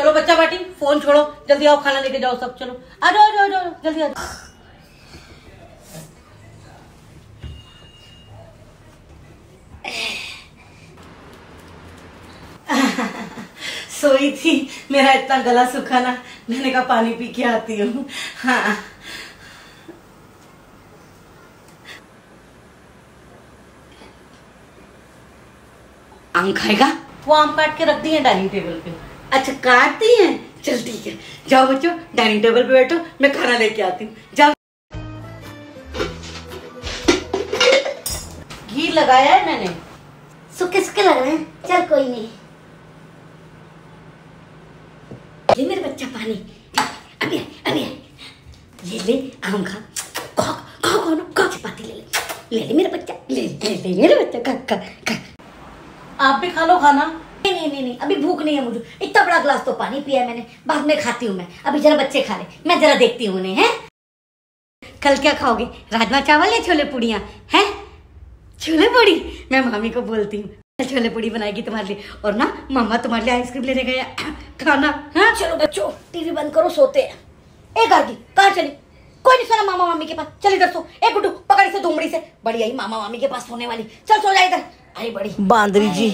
चलो बच्चा बाटी फ़ोन छोड़ो जल्दी आओ खाना लेके जाओ सब चलो। आ जाओ जाओ जाओ जल्दी आ जाओ। सोई थी मेरा इतना गला सूखा ना मैंने कहा पानी पी के आती हूँ। हाँ। आम खाएगा? वो आम काट के रख दिए डाइनिंग टेबल पे। अच्छा काटती हैं? चल ठीक है। जाओ बच्चों डाइनिंग टेबल पे बैठो मैं खाना लेके आती हूँ। जाओ। घी लगाया है मैंने। सूखे सूखे लग रहे हैं। चल कोई नहीं। ये मेरे बच्चा पानी। अभी आए, अभी आए। ये ले आम खा। खा खा खा ना खा चपाती ले ले। ले ले मेरा बच्चा ले ले ले मेरा बच्चा खा खा खा। आप भी खा लो खाना। नहीं नहीं नहीं नहीं अभी भूख नहीं है मुझे। इतना बड़ा गिलास तो पानी पिया है मैंने। बाद में खाती हूँ मैं। अभी जरा बच्चे खा ले। मैं जरा देखती हूँ उन्हें हैं? कल क्या खाओगे? राजमा चावल या छोले पूड़ियाँ? हैं? छोले पूड़ी? मैं मामी को बोलती हूँ छोले पूड़ी बनाएगी तुम्हारे लिए। और ना मामा तुम्हारे लिए आइसक्रीम लेने गया खाना हाँ? चलो बच्चों टीवी बंद करो सोते हैं। ए गार्गी कहाँ चली? कोई नहीं सोना मामा मामी के पास। चल इधर सो। ए गुड्डू पकड़ इसे धूमड़ी से। बड़ी आई मामा मामी के पास सोने वाली। चल सो जा इधर। अरे बड़ी। बांदरी जी।